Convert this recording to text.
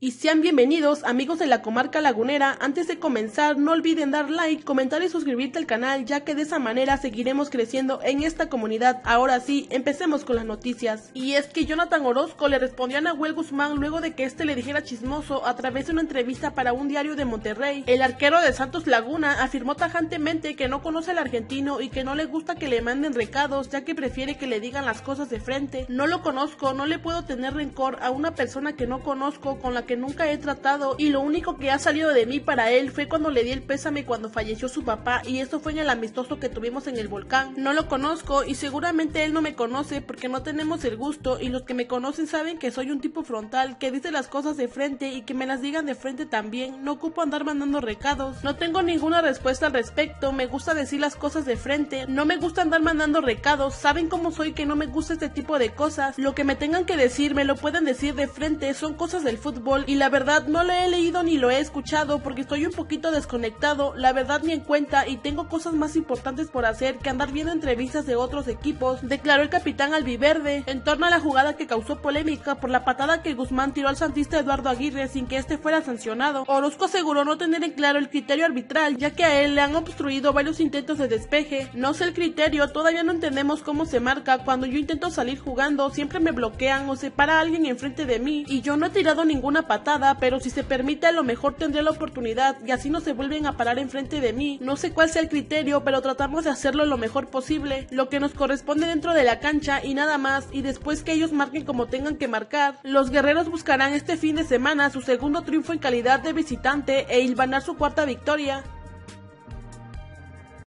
Y sean bienvenidos amigos de la comarca lagunera, antes de comenzar no olviden dar like, comentar y suscribirte al canal ya que de esa manera seguiremos creciendo en esta comunidad. Ahora sí, empecemos con las noticias. Y es que Jonathan Orozco le respondió a Nahuel Guzmán luego de que este le dijera chismoso a través de una entrevista para un diario de Monterrey. El arquero de Santos Laguna afirmó tajantemente que no conoce al argentino y que no le gusta que le manden recados ya que prefiere que le digan las cosas de frente. No lo conozco, no le puedo tener rencor a una persona que no conozco con la que nunca he tratado y lo único que ha salido de mí para él fue cuando le di el pésame cuando falleció su papá y eso fue en el amistoso que tuvimos en el volcán. No lo conozco y seguramente él no me conoce porque no tenemos el gusto y los que me conocen saben que soy un tipo frontal que dice las cosas de frente y que me las digan de frente también. No ocupo andar mandando recados. No tengo ninguna respuesta al respecto. Me gusta decir las cosas de frente. No me gusta andar mandando recados. Saben cómo soy que no me gusta este tipo de cosas. Lo que me tengan que decir me lo pueden decir de frente. Son cosas del fútbol y la verdad no lo he leído ni lo he escuchado porque estoy un poquito desconectado, la verdad ni en cuenta y tengo cosas más importantes por hacer que andar viendo entrevistas de otros equipos, declaró el capitán albiverde en torno a la jugada que causó polémica por la patada que Guzmán tiró al santista Eduardo Aguirre sin que este fuera sancionado. Orozco aseguró no tener en claro el criterio arbitral ya que a él le han obstruido varios intentos de despeje. No sé el criterio, todavía no entendemos cómo se marca. Cuando yo intento salir jugando siempre me bloquean o se para alguien enfrente de mí y yo no he tirado ninguna patada, pero si se permite a lo mejor tendré la oportunidad y así no se vuelven a parar enfrente de mí. No sé cuál sea el criterio, pero tratamos de hacerlo lo mejor posible, lo que nos corresponde dentro de la cancha y nada más, y después que ellos marquen como tengan que marcar. Los guerreros buscarán este fin de semana su segundo triunfo en calidad de visitante e hilvanar su cuarta victoria.